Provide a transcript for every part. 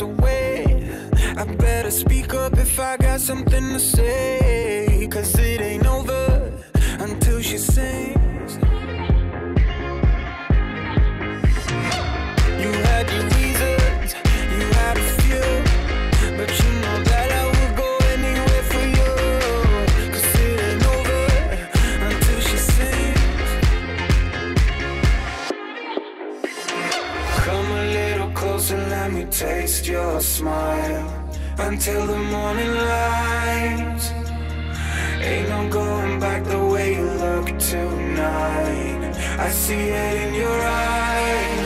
away I better speak up if I got something to say Cause it ain't over until she sings. your smile until the morning light. Ain't no going back the way you look tonight. I see it in your eyes.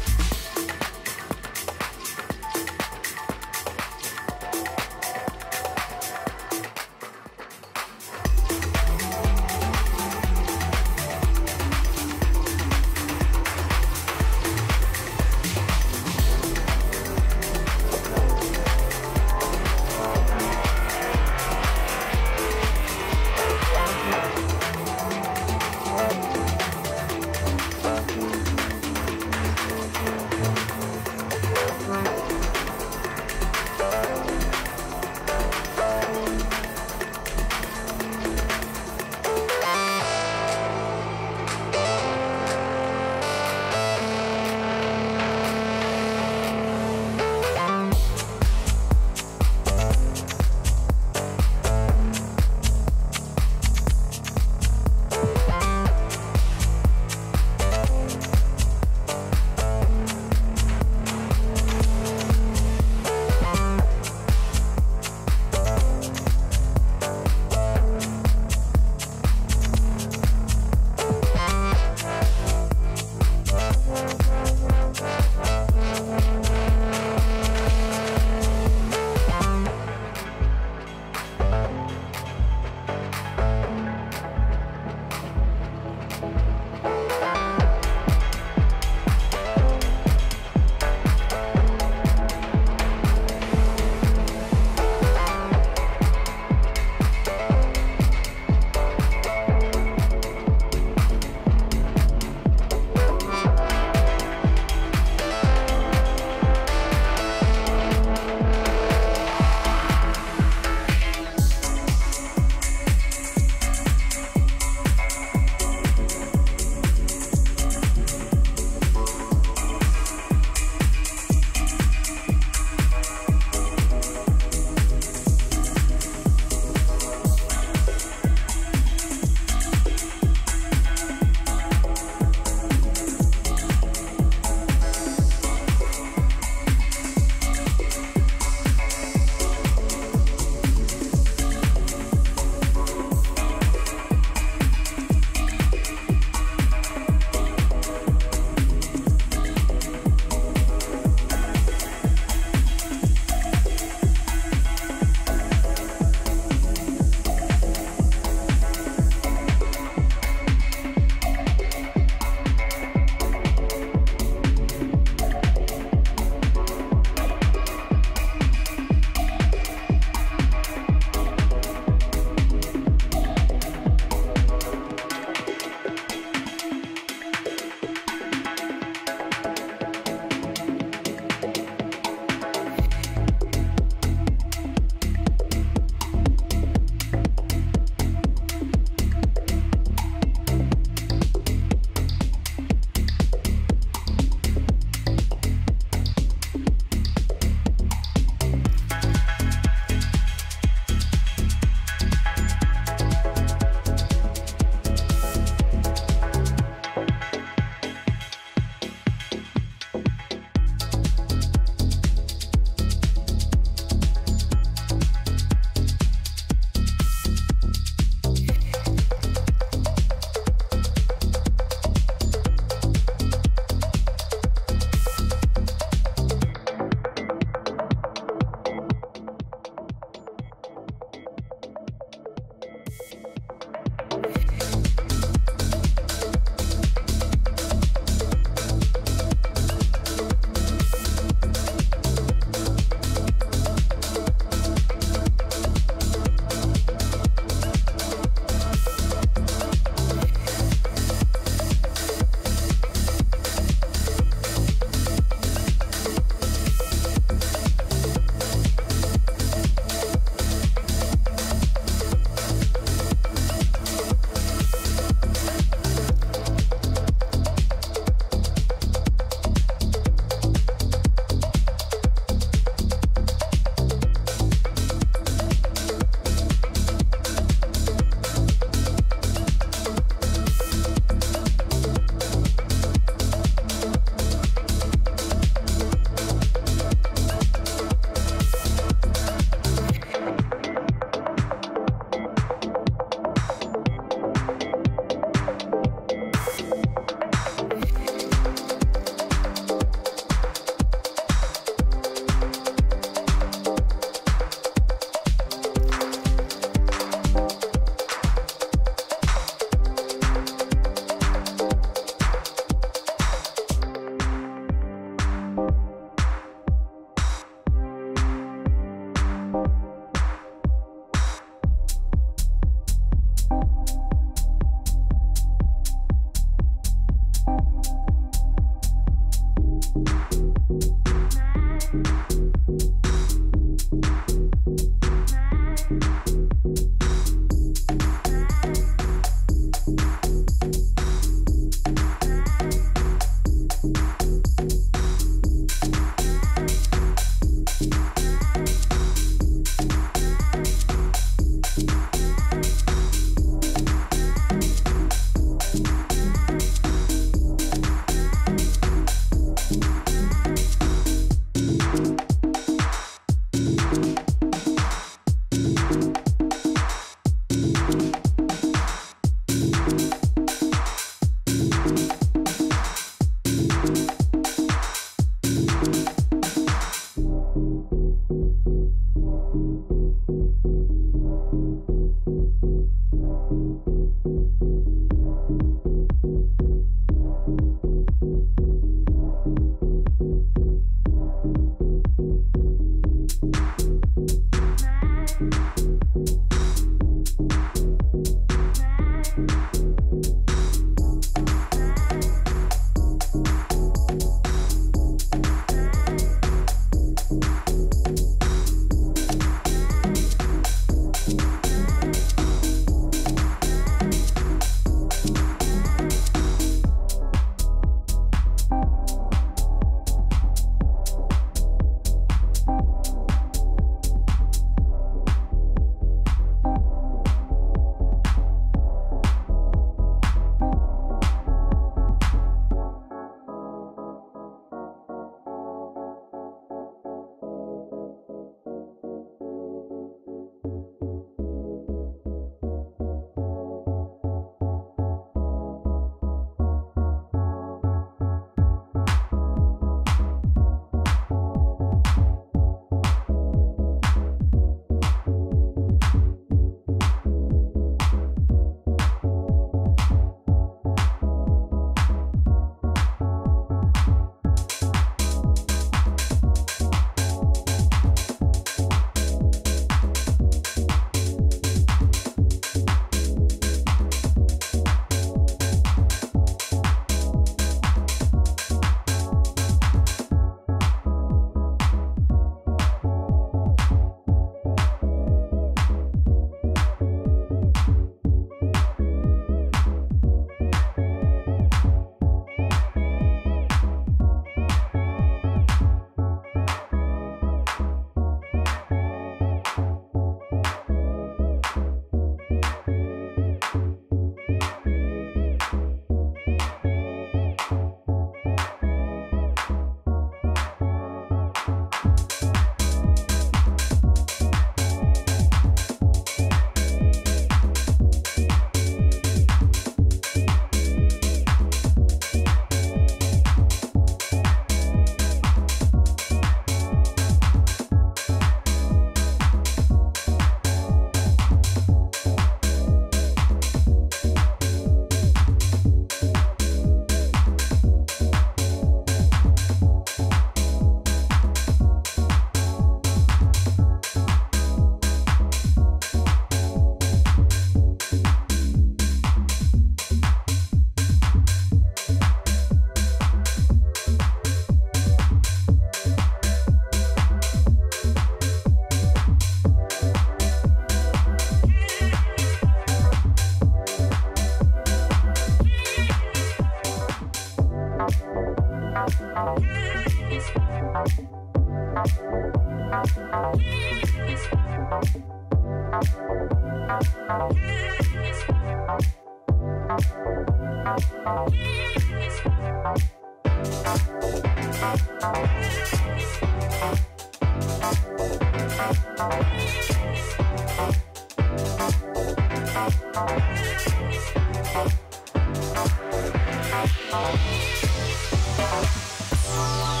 Thank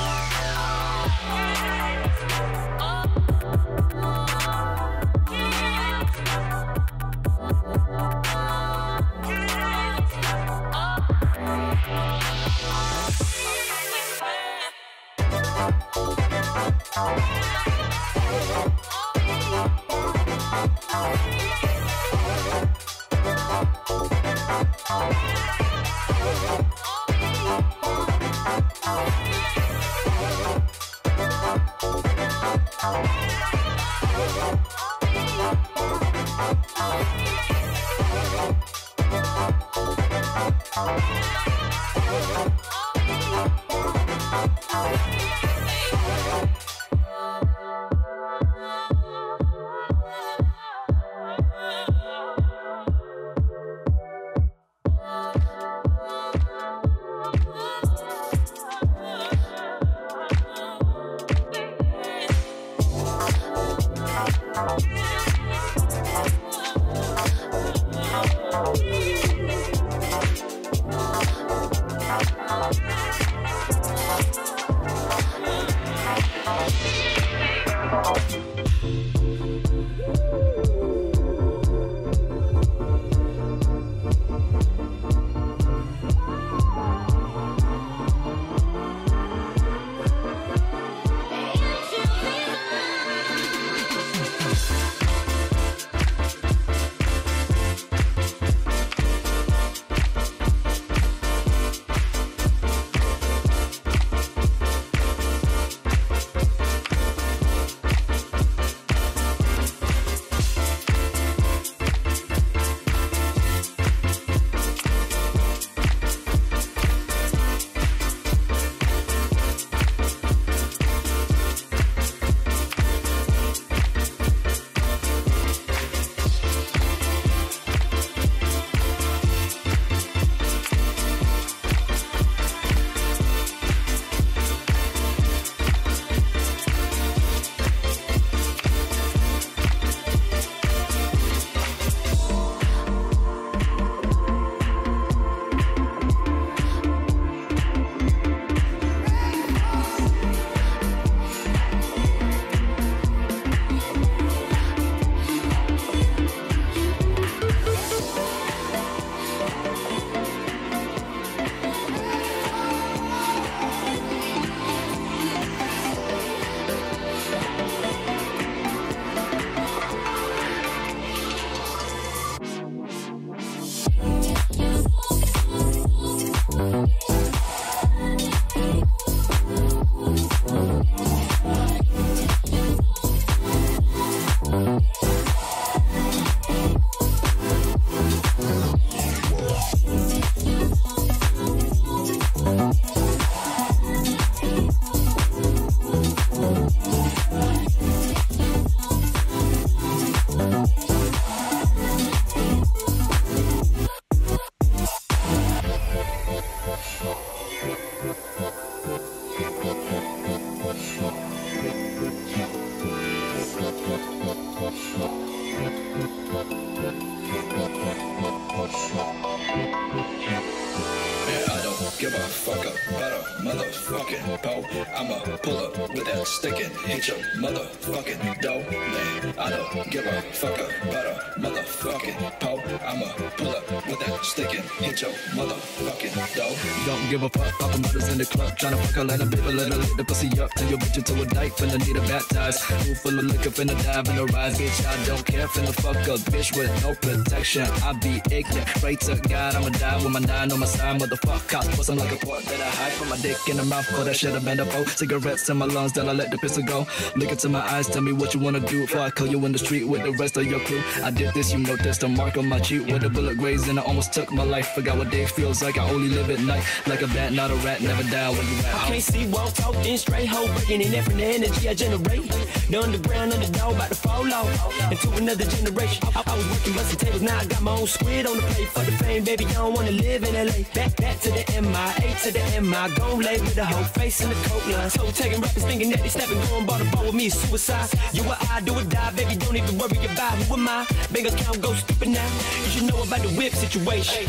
hit your motherfucking dough. Man, I don't give a fuck about a motherfucking pole. I'ma pull up with that stick and hit your motherfucking dough. Don't give a fuck about the mothers in the club. Tryna fuck her like a baby, let her lick the pussy up. Till your bitch into a dyke, finna need a baptized. Room full of liquor, finna dive in the rise. Bitch, I don't care, finna fuck a bitch with no protection. I be ignorant, pray to God, I'ma die with my nine on my side. Motherfuck cops, bustin' like a quart that I hide from my dick in the mouth. Call that shit a band. Cigarettes in my lungs, then I let the pistol go. Look into my eyes, tell me what you wanna do before I call you in the street with the rest of your crew. I did this, you know this, the mark on my cheek with a bullet grazed and I almost took my life. Forgot what day feels like. I only live at night like a bat, not a rat. Never die when you at I can't see walk talk then straight hoe breaking in every energy I generate. The underground underdog about to fall off into another generation. I, I was working busting tables, now I got my own squid on the plate for the fame, baby. I don't wanna live in LA. Back back to the MI, to the MI, gon' lay with the whole face in the coat line. So taking rappers thinking that they stepping, going bought a ball with me is suicide. You what I do or die, baby. Don't even worry about who am I. Bank account go stupid now. You should know about the whip situation.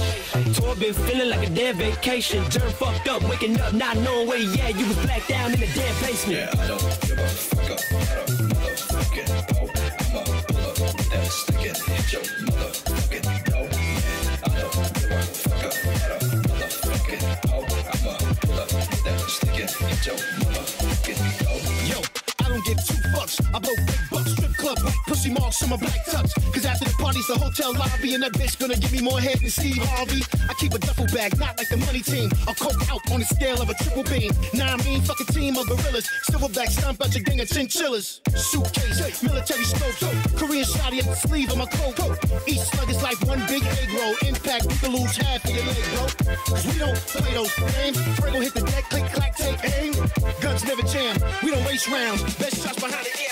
Tour been feeling like a damn vacation. Germ fucked up, waking up, not knowing where you at. You was blacked down in the damn basement. Yeah, I don't give a fuck about a motherfucking pole. I'ma pull up with that stick hit your motherfucking dough. I don't give a fuck about a motherfucking pole. I'ma pull up that stick hit your marks on my black tux. Cause after the party's the hotel lobby, and that bitch gonna give me more head than Steve Harvey. I keep a duffel bag, not like the money team. I'll coke out on the scale of a triple beam. Nah, I mean, fuck a team of gorillas. Silverback stomp out your gang of chinchillas. Suitcase, military scopes, Korean shotty at the sleeve of my coat. Each slug is like one big egg roll. Impact, you can lose half of your leg, bro. Cause we don't play those games. Fuego hit the deck, click, clack, take aim. Guns never jam, we don't waste rounds. Best shots behind the ear.